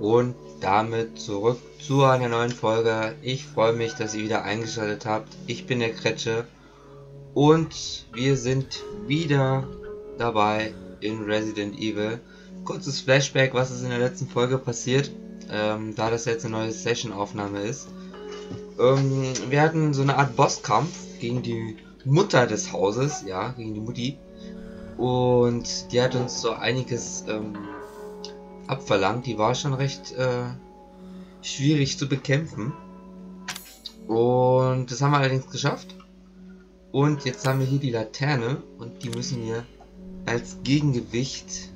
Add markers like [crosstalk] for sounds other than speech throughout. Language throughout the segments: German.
Und damit zurück zu einer neuen Folge. Ich freue mich, dass ihr wieder eingeschaltet habt. Ich bin der Kretsche und wir sind wieder dabei in Resident Evil. Kurzes Flashback, was ist in der letzten Folge passiert, ähm, da das jetzt eine neue Session-Aufnahme ist. Ähm, wir hatten so eine Art Bosskampf gegen die Mutter des Hauses, ja, gegen die Mutti. Und die hat uns so einiges ähm, abverlangt. Die war schon recht äh, schwierig zu bekämpfen. Und das haben wir allerdings geschafft. Und jetzt haben wir hier die Laterne und die müssen wir als Gegengewicht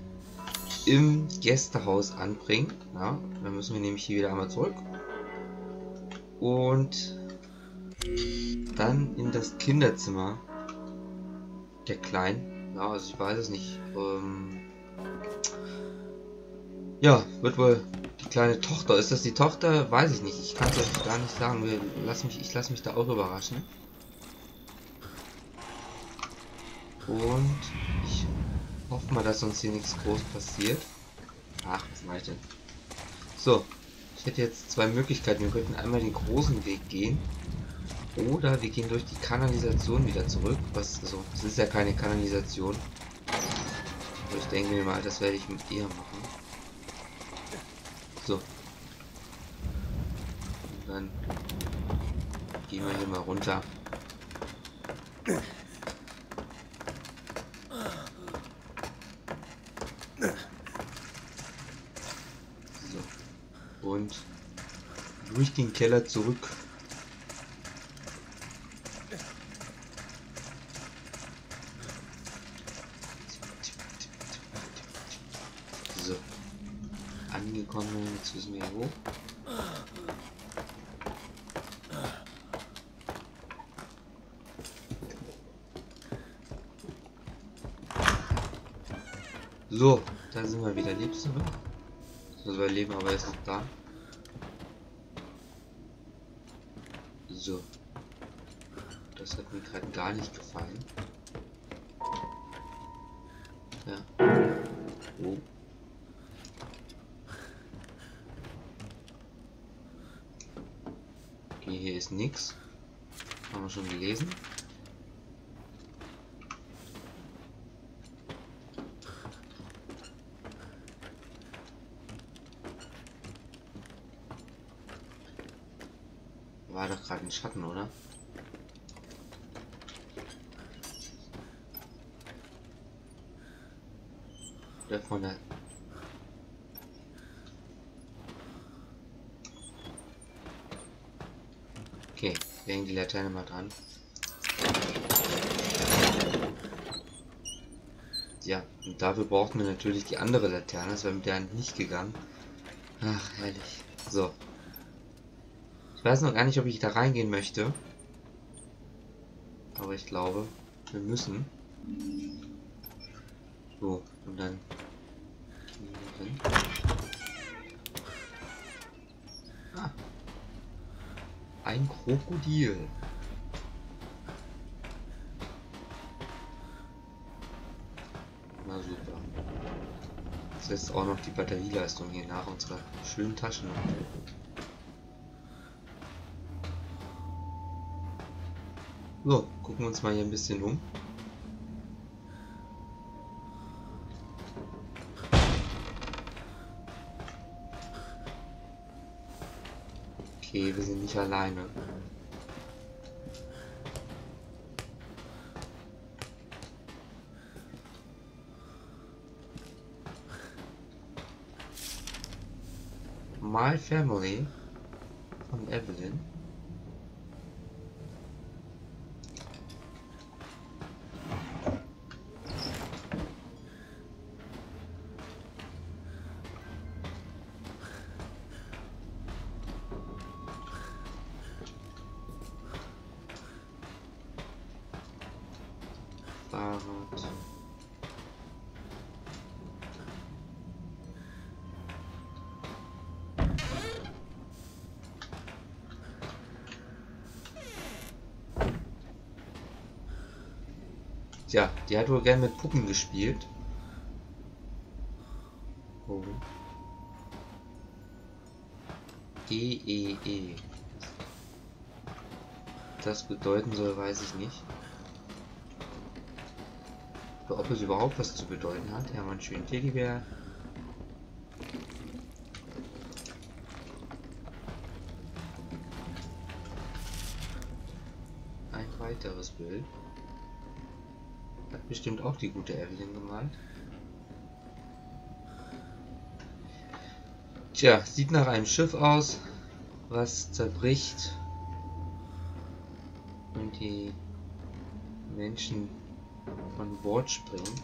im Gästehaus anbringen. Ja, dann müssen wir nämlich hier wieder einmal zurück. Und dann in das Kinderzimmer der Kleinen. Ja, also ich weiß es nicht. Ähm ja, wird wohl die kleine Tochter. Ist das die Tochter? Weiß ich nicht. Ich kann es euch gar nicht sagen. Wir, lass mich, ich lasse mich da auch überraschen. Und ich hoffe mal, dass uns hier nichts groß passiert. Ach, was mache ich denn? So, ich hätte jetzt zwei Möglichkeiten. Wir könnten einmal den großen Weg gehen. Oder wir gehen durch die Kanalisation wieder zurück. Was, also, es ist ja keine Kanalisation. Aber ich denke mir mal, das werde ich mit ihr machen. So. Und dann gehen wir hier mal runter. So. Und durch den Keller zurück. So. Angekommen, jetzt müssen wir hier hoch. So, da sind wir wieder. Lebst du noch? Also wir leben aber jetzt noch da. So. Das hat mir gerade gar nicht gefallen. Ja. Oh. Okay, hier ist nichts. Haben wir schon gelesen. War doch gerade ein Schatten, oder? Oder von der... Okay, wir hängen die Laterne mal dran. Ja, und dafür brauchten wir natürlich die andere Laterne, das wäre mit der nicht gegangen. Ach, herrlich. So. Ich weiß noch gar nicht, ob ich da reingehen möchte. Aber ich glaube, wir müssen. So, und dann. Ah. Ein Krokodil. Na super. Das lässt auch noch die Batterieleistung hier nach unserer schönen Taschenlampe. So, gucken wir uns mal hier ein bisschen um. Okay, wir sind nicht alleine. My Family von Evelyn. Fahrrad. Tja, die hat wohl gern mit Puppen gespielt. Oh. GEE. -E. Das bedeuten soll, weiß ich nicht. Oder ob es überhaupt was zu bedeuten hat. Man schön Teddybär. Ein weiteres Bild. Bestimmt auch die gute Evelyn gemalt. Tja, sieht nach einem Schiff aus, was zerbricht und die Menschen von Bord springen.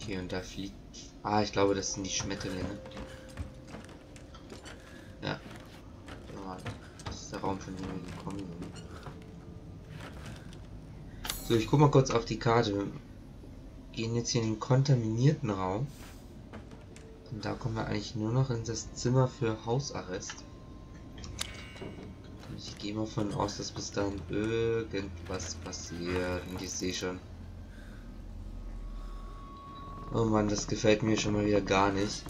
Okay, und da fliegt... Ah, ich glaube, das sind die Schmetterlinge. Ja. Dem wir gekommen sind. So, ich guck mal kurz auf die Karte. Wir gehen jetzt hier in den kontaminierten Raum. Und da kommen wir eigentlich nur noch in das Zimmer für Hausarrest. Ich gehe mal von aus, dass bis dann irgendwas passiert. Und ich sehe schon. Oh Mann, das gefällt mir schon mal wieder gar nicht.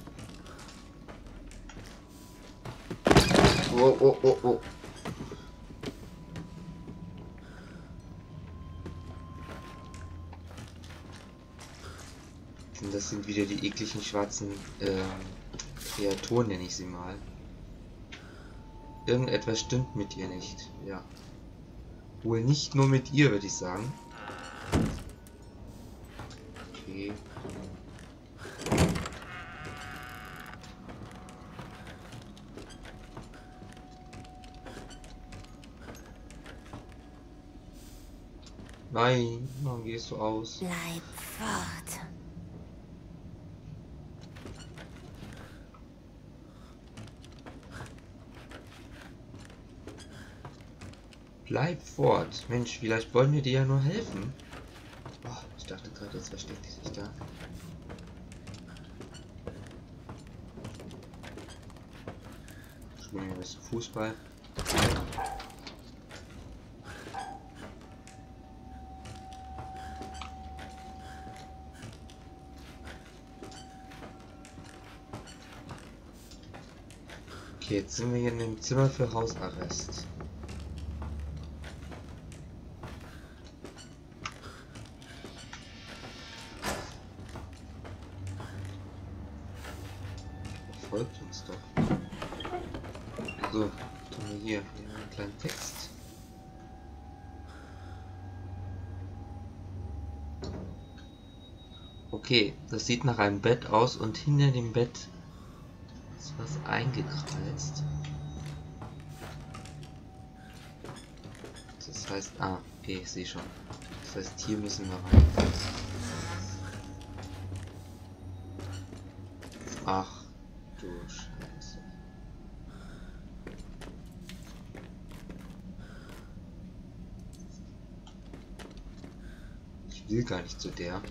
Oh, oh, oh, oh. Das sind wieder die ekligen schwarzen äh, Kreaturen, nenne ich sie mal. Irgendetwas stimmt mit ihr nicht, ja. Wohl nicht nur mit ihr, würde ich sagen. Okay. Nein, warum gehst du aus? Bleib fort. Bleib fort. Mensch, vielleicht wollen wir dir ja nur helfen. Oh, ich dachte gerade, jetzt versteckt die sich da. Spielen wir ein bisschen Fußball. Okay, jetzt sind wir hier in dem Zimmer für Hausarrest. Okay, das sieht nach einem Bett aus und hinter dem Bett ist was eingekreist. Das heißt, ah, okay, ich sehe schon. Das heißt, hier müssen wir rein. Ach, du Scheiße. Ich will gar nicht zu der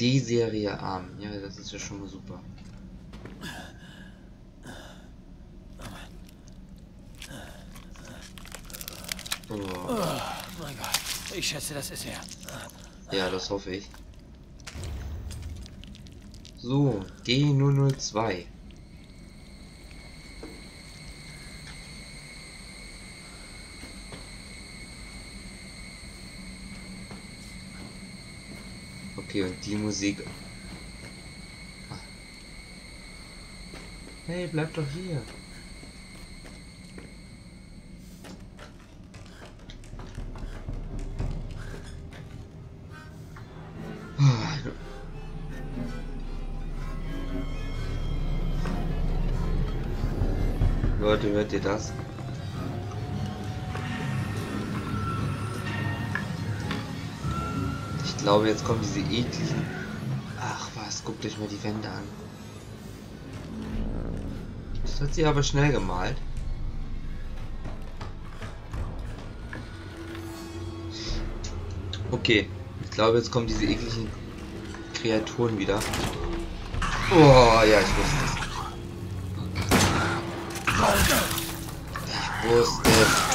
die Serie arm. Ja, das ist ja schon mal super. Oh. oh mein Gott. Ich schätze, das ist er. Ja, das hoffe ich. So, D002. Okay, die Musik. Hey, bleib doch hier. Leute, hört ihr das? Glaube, jetzt kommen diese ekligen... Ach was, guckt euch mal die Wände an. Das hat sie aber schnell gemalt. Okay, ich glaube, jetzt kommen diese ekligen Kreaturen wieder. Oh, ja, ich wusste es. Ich wusste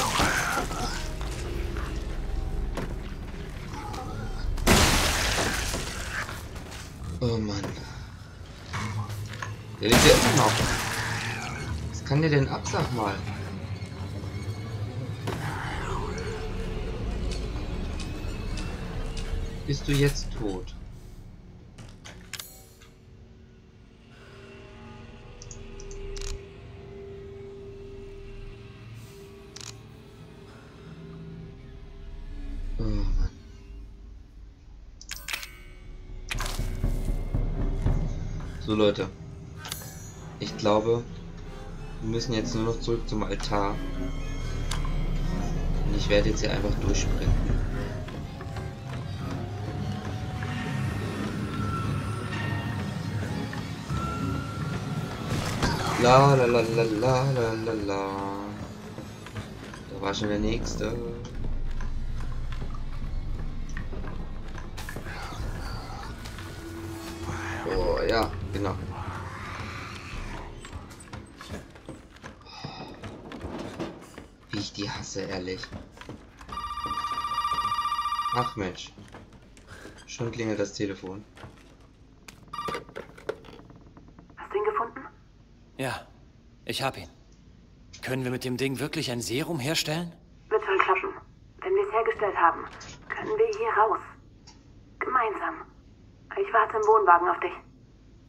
Oh Mann. Der liegt ja immer noch. Was kann der denn ab, sag mal? Bist du jetzt tot? Leute, ich glaube, wir müssen jetzt nur noch zurück zum Altar. Und ich werde jetzt hier einfach durchspringen. La la la la la la la. Da war schon der nächste. Oh ja, genau. Wie ich die hasse, ehrlich. Ach Mensch. Schon klingelt das Telefon. Hast du ihn gefunden? Ja, ich hab ihn. Können wir mit dem Ding wirklich ein Serum herstellen? Wird schon klappen. Wenn wir es hergestellt haben, können wir hier raus. Gemeinsam. Ich warte im Wohnwagen auf dich.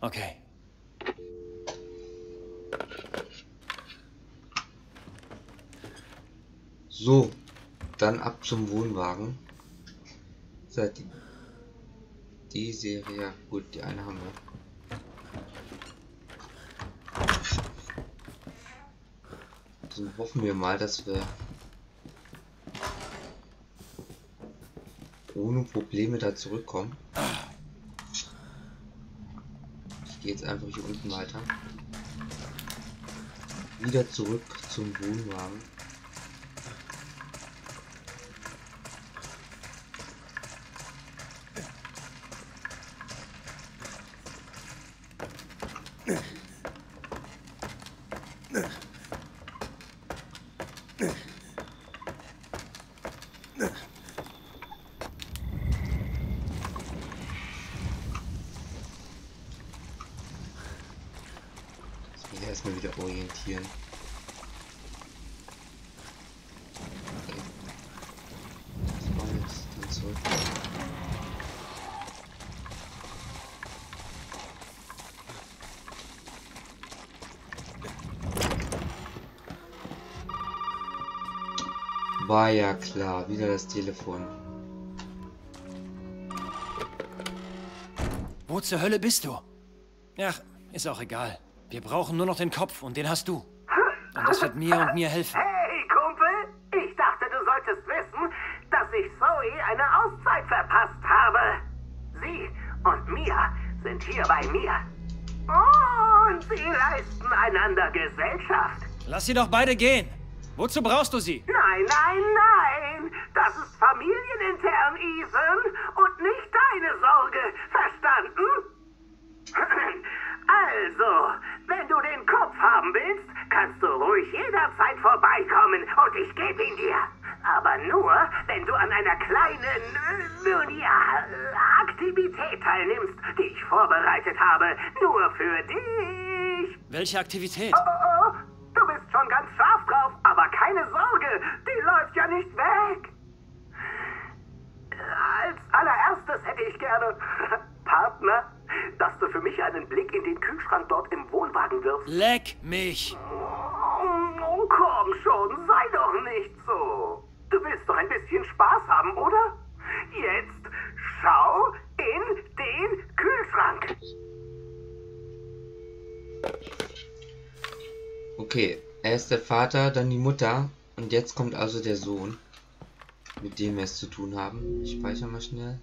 Okay. So, dann ab zum Wohnwagen. Seit die, Serie, ja, gut, die eine haben wir. Dann hoffen wir mal, dass wir ohne Probleme da zurückkommen. Gehe jetzt einfach hier unten weiter. Wieder zurück zum Wohnwagen. Erstmal wieder orientieren. War ja klar, wieder das Telefon. Wo zur Hölle bist du? Ach, ist auch egal. Wir brauchen nur noch den Kopf und den hast du. Und das wird mir und mir helfen. Hey, Kumpel! Ich dachte, du solltest wissen, dass ich Zoe eine Auszeit verpasst habe. Sie und Mia sind hier bei mir. Und sie leisten einander Gesellschaft. Lass sie doch beide gehen. Wozu brauchst du sie? Nein, nein, nein! Das ist familienintern, Ethan, und nicht deine Sorge, verstanden? [clears throat] Also, wenn du den Kopf haben willst, kannst du ruhig jederzeit vorbeikommen und ich gebe ihn dir. Aber nur, wenn du an einer kleinen, nun ja, Aktivität teilnimmst, die ich vorbereitet habe. Nur für dich. Welche Aktivität? Oh, oh, oh, du bist schon ganz scharf drauf, aber keine Sorge, die läuft ja nicht weg. Als allererstes hätte ich gerne, Partner, dass du für mich einen Blick in den Kühlschrank dort im Wohnwagen wirfst. Leck mich. Oh, komm schon, sei doch nicht so. Du willst doch ein bisschen Spaß haben, oder? Jetzt schau in den Kühlschrank. Okay, er ist der Vater, dann die Mutter und jetzt kommt also der Sohn, mit dem wir es zu tun haben. Ich speichere mal schnell.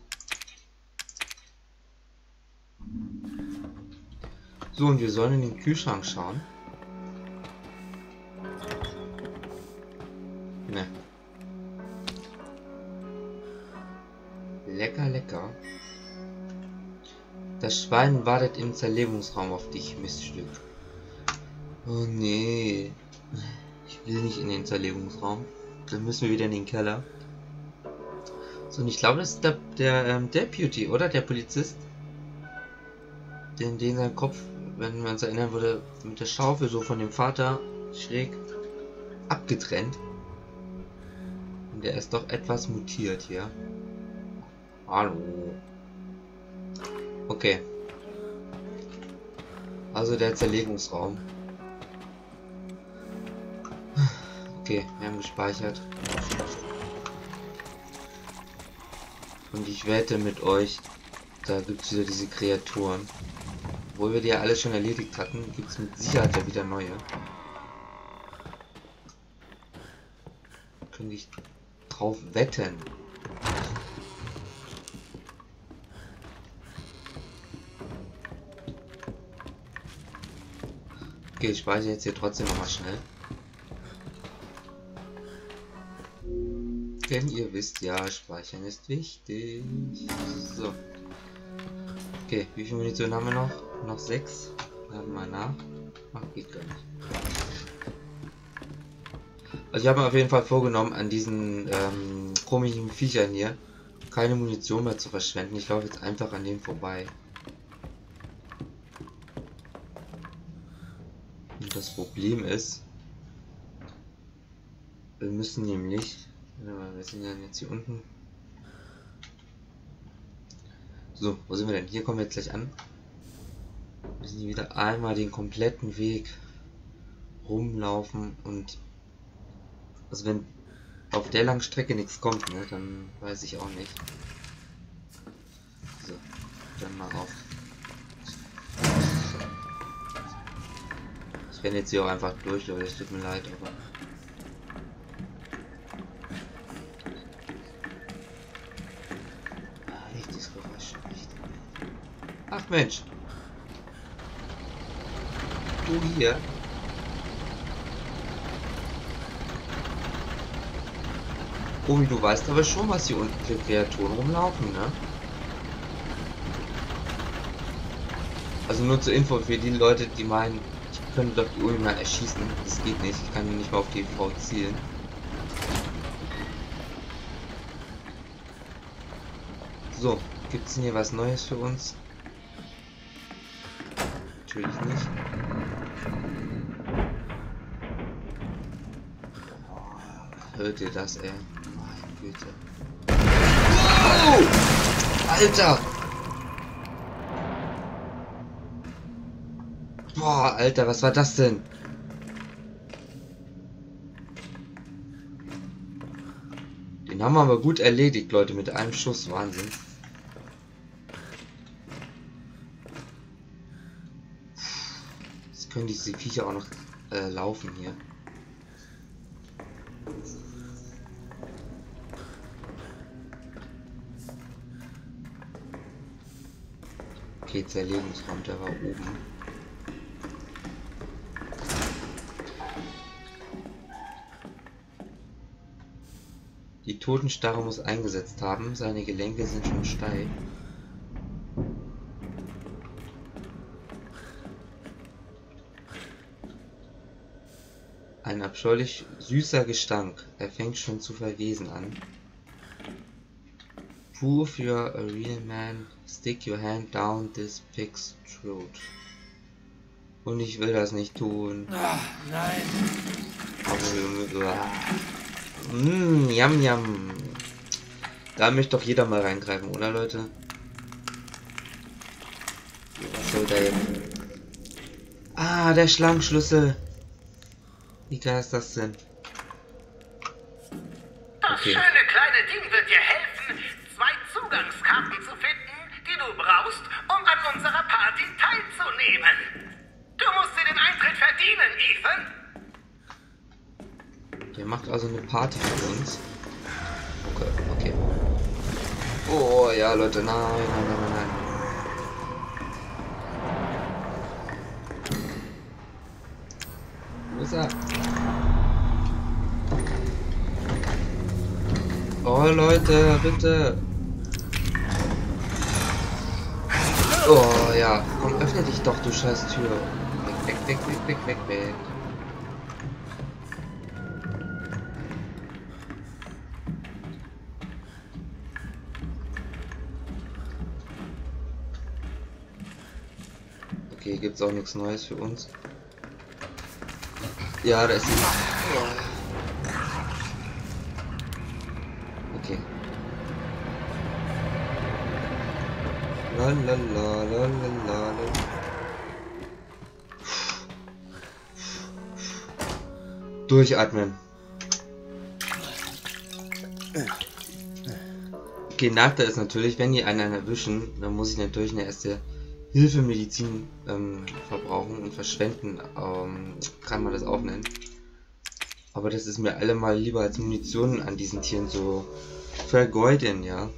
So, und wir sollen in den Kühlschrank schauen. Ne. Lecker, lecker. Das Schwein wartet im Zerlegungsraum auf dich, Miststück. Oh nee. Ich will nicht in den Zerlegungsraum. Dann müssen wir wieder in den Keller. So, und ich glaube, das ist der, der ähm, Deputy, oder? Der Polizist. den, den sein Kopf, wenn man uns erinnern würde, mit der Schaufel so von dem Vater schräg abgetrennt. Und der ist doch etwas mutiert hier. Hallo. Okay. Also der Zerlegungsraum. Okay, wir haben gespeichert. Und ich wette mit euch, da gibt es wieder diese Kreaturen. Obwohl wir die ja alle schon erledigt hatten, gibt es mit Sicherheit ja wieder neue. Könnte ich drauf wetten. Okay, ich speichere jetzt hier trotzdem noch mal schnell. Denn ihr wisst ja, speichern ist wichtig. So. Okay, wie viel Munition haben wir noch? Noch sechs. Laden mal nach. Ach, geht gar nicht. Also ich habe mir auf jeden Fall vorgenommen, an diesen ähm, komischen Viechern hier keine Munition mehr zu verschwenden. Ich laufe jetzt einfach an denen vorbei. Und das Problem ist, wir müssen nämlich, wir sind ja jetzt hier unten. So, wo sind wir denn? Hier kommen wir jetzt gleich an. Müssen hier wieder einmal den kompletten Weg rumlaufen und also wenn auf der langen Strecke nichts kommt, ne, dann weiß ich auch nicht. So, dann mal auf. Ich renne jetzt hier auch einfach durch, Leute, es tut mir leid, aber... Ah. Ach Mensch! Du hier? Omi, du weißt aber schon, was hier unten für Kreaturen rumlaufen, ne? Also nur zur Info für die Leute, die meinen, ich könnte doch die Omi mal erschießen. Das geht nicht, ich kann nicht mal auf die Frau zielen. So, gibt es hier was Neues für uns? Natürlich nicht. Hört ihr das, ey? Güte. Wow! Alter! Boah, Alter, was war das denn? Den haben wir aber gut erledigt, Leute, mit einem Schuss. Wahnsinn. Können diese Viecher auch noch äh, laufen hier. Okay, Zerlegungsraum, der war oben. Die Totenstarre muss eingesetzt haben, seine Gelenke sind schon steif. Ein abscheulich süßer Gestank, er fängt schon zu verwesen an. Prove you're a real man, stick your hand down this pig's throat. Und ich will das nicht tun. Ah, nein. Mmm, yam yam. Da möchte doch jeder mal reingreifen, oder Leute? Was soll da jetzt? Ah, der Schlangenschlüssel. Wie geil ist das denn? Das Okay. schöne kleine Ding wird dir helfen, zwei Zugangskarten zu finden, die du brauchst, um an unserer Party teilzunehmen. Du musst dir den Eintritt verdienen, Ethan. Der macht also eine Party für uns. Okay, okay. Oh ja, Leute, nein, nein, nein, Wo ist er? Oh Leute, bitte. Oh ja, komm, öffne dich doch, du scheiß Tür. Weg, weg, weg, weg, weg, weg, weg. Okay, gibt's auch nichts Neues für uns. Ja, da ist sie. Okay. La la la la la la. Durchatmen. Okay, Nachteil ist natürlich, wenn die einen erwischen, dann muss ich natürlich eine erste Hilfemedizin ähm, verbrauchen und verschwenden, ähm, kann man das auch nennen. Aber das ist mir allemal lieber als Munition an diesen Tieren so vergeuden, ja.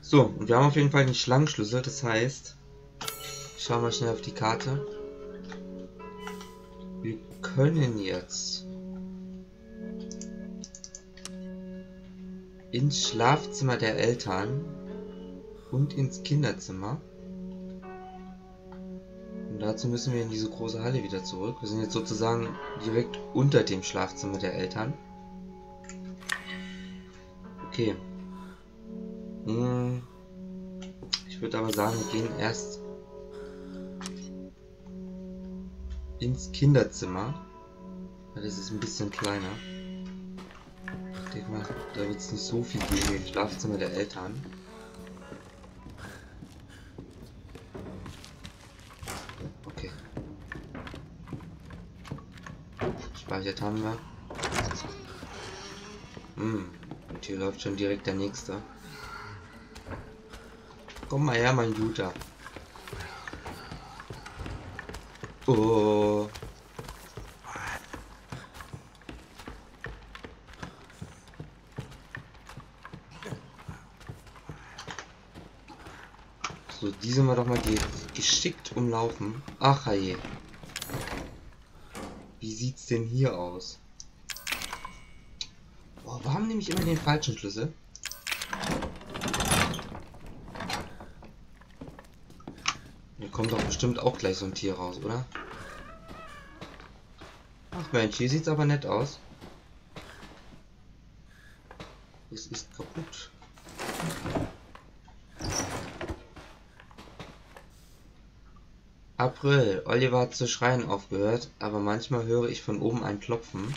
So, und wir haben auf jeden Fall den Schlangenschlüssel, das heißt, schauen wir schnell auf die Karte. Wir können jetzt ins Schlafzimmer der Eltern und ins Kinderzimmer. Und dazu müssen wir in diese große Halle wieder zurück. Wir sind jetzt sozusagen direkt unter dem Schlafzimmer der Eltern. Okay. Hm. Ich würde aber sagen, wir gehen erst ins Kinderzimmer. Das ist ein bisschen kleiner. Ich denke mal, da wird es nicht so viel geben im Schlafzimmer der Eltern. Speichert haben wir. Hm, und hier läuft schon direkt der nächste. Komm mal her, mein Guter. Oh. So, diese mal doch mal ge geschickt umlaufen. Ach je. Wie sieht's denn hier aus? Oh, warum nehme ich immer den falschen Schlüssel? Hier kommt doch bestimmt auch gleich so ein Tier raus, oder? Ach Mensch, hier sieht's aber nett aus. Es ist kaputt. April. Oliver hat zu schreien aufgehört, aber manchmal höre ich von oben ein Klopfen.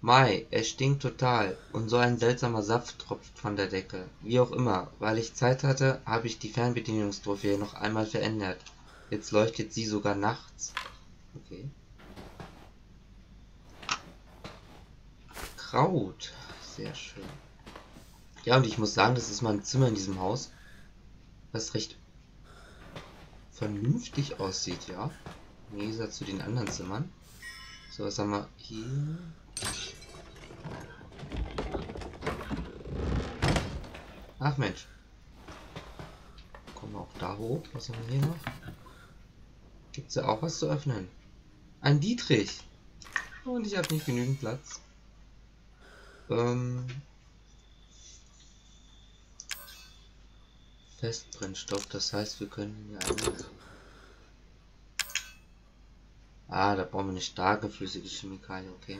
Mai. Es stinkt total und so ein seltsamer Saft tropft von der Decke. Wie auch immer, weil ich Zeit hatte, habe ich die Fernbedienungstrophäe noch einmal verändert. Jetzt leuchtet sie sogar nachts. Okay. Kraut. Sehr schön. Ja, und ich muss sagen, das ist mein Zimmer in diesem Haus. Was recht vernünftig aussieht, ja. Im zu den anderen Zimmern. So, was haben wir hier? Ach Mensch. Kommen wir auch da hoch. Was haben wir hier noch? Gibt es ja auch was zu öffnen? Ein Dietrich. Und ich habe nicht genügend Platz. Ähm, Festbrennstoff, das heißt, wir können hier einfach... Ah, da brauchen wir eine starke flüssige Chemikalie, okay.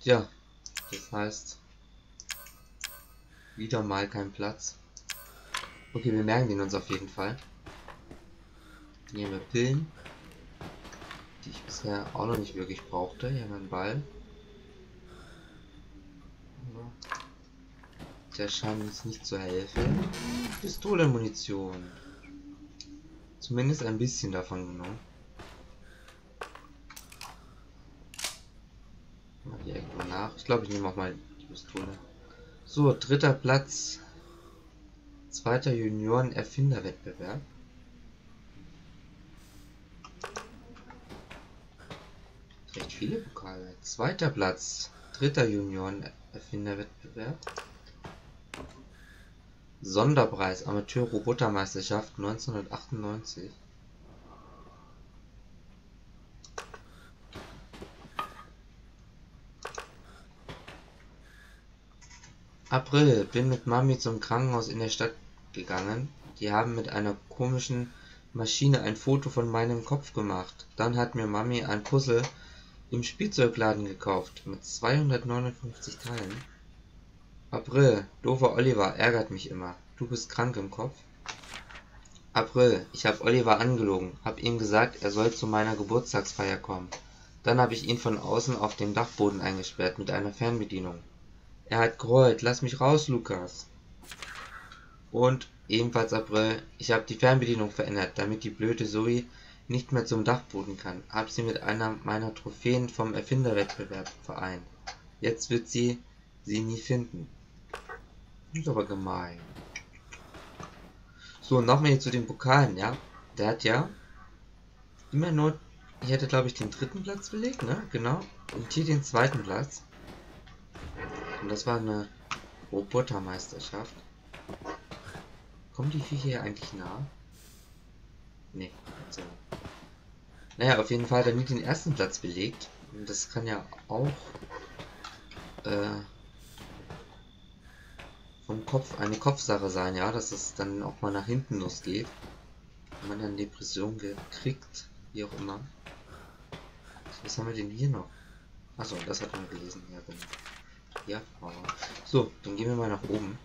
Tja, das heißt, wieder mal kein Platz. Okay, wir merken den uns auf jeden Fall. Haben wir Pillen, die ich bisher auch noch nicht wirklich brauchte. Hier haben wir einen Ball. Der scheint uns nicht zu helfen. Pistolenmunition. Zumindest ein bisschen davon genommen. Mal direkt mal nach. Ich glaube, ich nehme auch mal die Pistole. So, dritter Platz. Zweiter Junioren-Erfinderwettbewerb. Recht viele Pokale. Zweiter Platz. Dritter Junioren-Erfinderwettbewerb. Sonderpreis Amateur-Robotermeisterschaft 1998. April. Bin mit Mami zum Krankenhaus in der Stadt gegangen. Die haben mit einer komischen Maschine ein Foto von meinem Kopf gemacht. Dann hat mir Mami ein Puzzle im Spielzeugladen gekauft mit 259 Teilen. April. Doofer Oliver ärgert mich immer. Du bist krank im Kopf. April. Ich habe Oliver angelogen. Hab ihm gesagt, er soll zu meiner Geburtstagsfeier kommen. Dann habe ich ihn von außen auf dem Dachboden eingesperrt mit einer Fernbedienung. Er hat geheult. Lass mich raus, Lukas. Und ebenfalls April. Ich habe die Fernbedienung verändert, damit die blöde Zoe nicht mehr zum Dachboden kann. Hab sie mit einer meiner Trophäen vom Erfinderwettbewerb vereint. Jetzt wird sie sie nie finden. Ist aber gemein. So, nochmal hier zu den Pokalen, ja. Der hat ja immer nur, ich hätte glaube ich den dritten Platz belegt, ne? Genau. Und hier den zweiten Platz. Und das war eine Robotermeisterschaft. Kommen die Viecher hier eigentlich nah? Nee, also. Naja, auf jeden Fall hat er nie den ersten Platz belegt. Und das kann ja auch äh, vom Kopf eine Kopfsache sein, ja, dass es dann auch mal nach hinten losgeht. Wenn man dann Depression kriegt, wie auch immer. Was haben wir denn hier noch? Achso, das hat man gelesen. Ja, genau. Ja, oh. So, dann gehen wir mal nach oben.